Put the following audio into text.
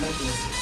Lovely.